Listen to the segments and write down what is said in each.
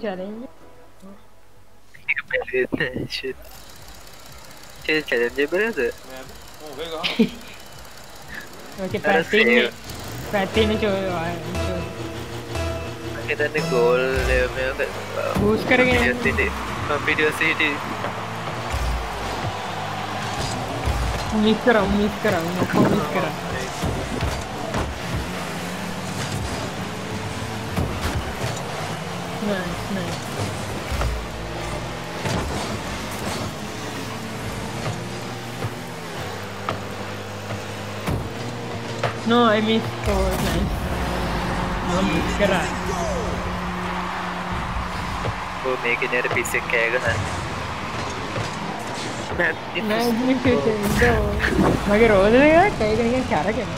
challenge. Şey challengeable de. Oke, pasti ini. Pasti ini coba. Kita nih goal deh, mereka. Push करेंगे. Video city, video city. Miss करा, miss करा, नको miss करा. No, I missed four times. මම කරා. ඔව් මේකේ නේද පිස්සෙක් කෑ ගහන්නේ. නෑ මේකේ මගේ රෝද එක කයිගෙන කියන කරගෙන.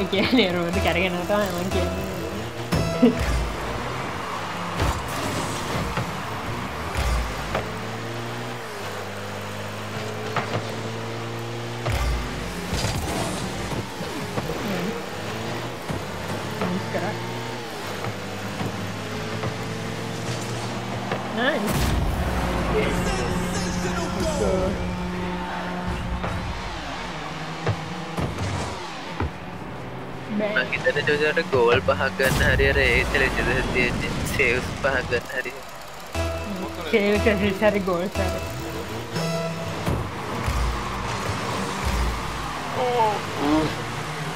ඒ කියන්නේ රෝද කරගෙන තමයි මම කියන්නේ. Let's go. Bang. හිතන ජෝජට ගෝල් පහක් ගන්න හරිර ඒ චලෙජද තියෙන්නේ සේවස් පහක් ගන්න හරි Save kasi sari goal sari.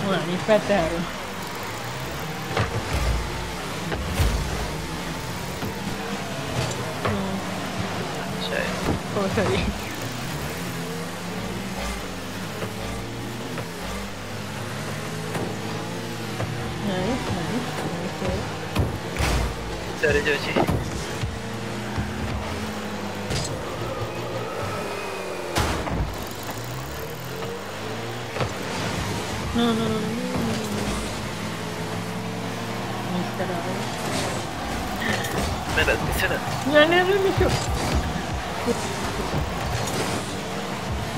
Oh, ni pataro. Oh, sorry. あれ女子うん。ミスター。まだ見せない。やれるでしょ。オ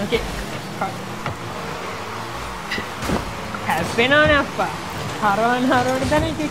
ッケー。カッペのナッパ。ハロンハロンだね、敵。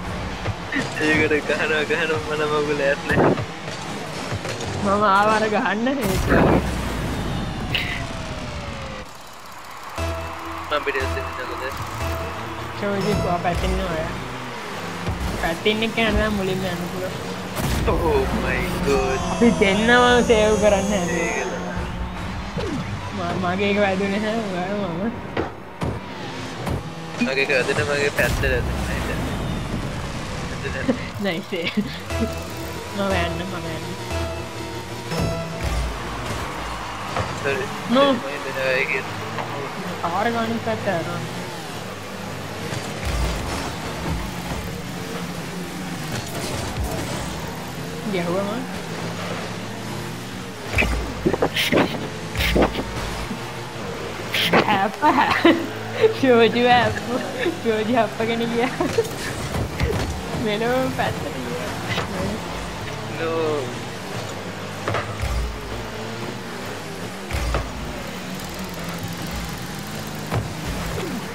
ඒකට ගහන ගහන මන මගුල ඇත්න මම ආවාර ගහන්න හේතු චෝජිවා පැතින්න ඔය. පැතින්නෙක් ඇන මුලින් යනපුර අපි දෙන්නව සේව් කරන්න මගේක වැදුනහ මම. මගේ වැදන මගේ පැත්තර ඇ didn't. nice. no random, no random. Sorry. No. going to get there. Yeah, who am I? Half a half. Apa? you have. apa? you have apa kan dia? minimum battery. No.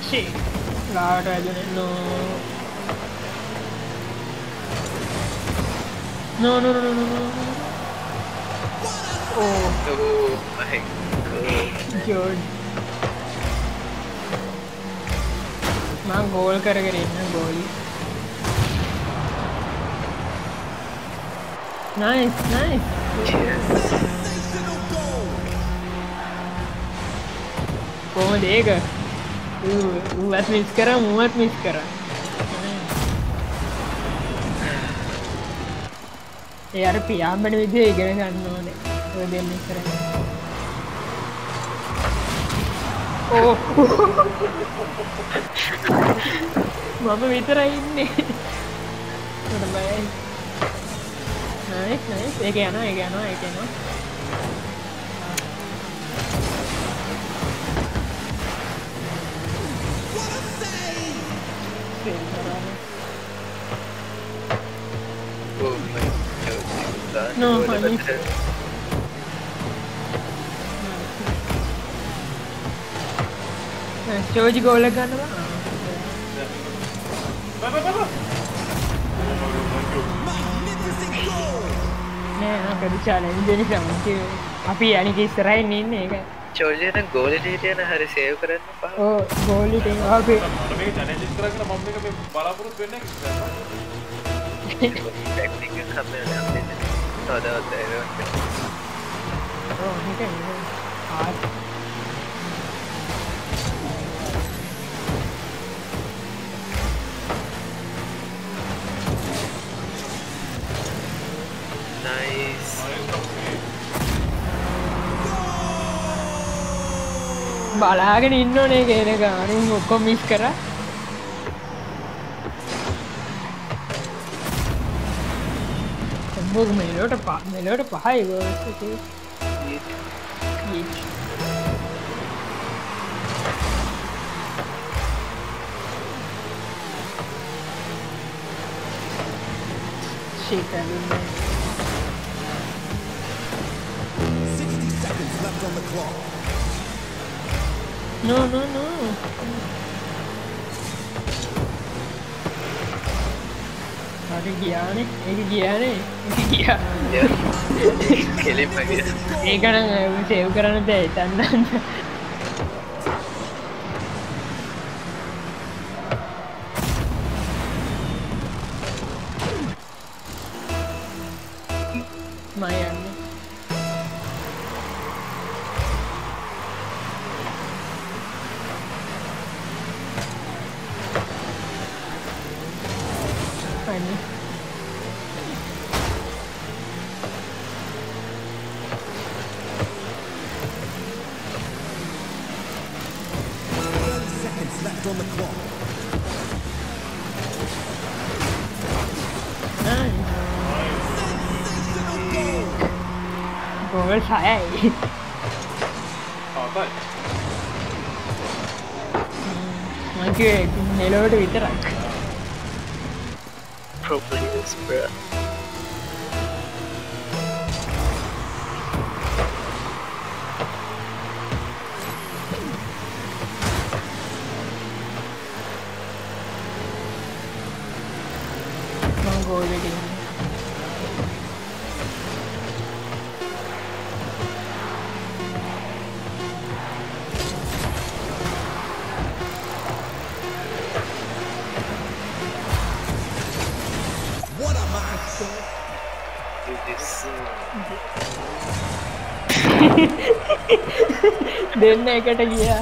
Shit. Lord, No. didn't know. No, no, no, no, no, no. no. Oh. Oh my god. Dude. मां गोल कर रही है गोली nice nice කොහොමද ඒක ඌ- ඌවත් miss කර මුවත් miss කර ඒ අර පියාඹන විදිහ ඉගෙන ගන්න ඕනේ ඔය දෙන්න කරන්නේ ඕ මම විතරයි ඉන්නේ nice, nice. एक आना, एक आना, एक आना. No, honey. Nice. Joji go like that. Bye, bye, bye, bye. නෑකරු චලෙන්ජනි සමක අපි අනික ස්රයින් ඉන්න එක චෝජයට ගෝලට හිටයන හරි සේව කරන්න ප ගෝලිට අපේ චනජිතරන්න මම බලාපුරත් වෙන්න සදවත් ආ. බලාගෙන ඉන්න ඕනේ කියන ගානුම් ඔක්කොම මිස් කර මෙලෝට ප මෙලෝට පහයි ghost ශීකරන්න 60 seconds left on the clock. No, no, no. හරි ගියානේ ඒක ගියානේ ඒක ගියා කෙලින් මගේ ඒකනම් සේව් කරන්න බෑ තන්නන්න này nhỉ Đây. Rồi phải. Rồi. Manche, hello, Twitter. probably is, bruh. Mongol. දෙන්න එකට ගියා.